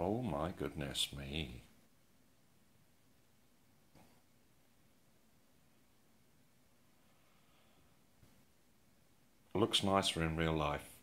Oh my goodness me. Looks nicer in real life.